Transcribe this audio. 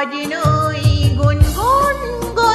আজ নই গুনগুন গো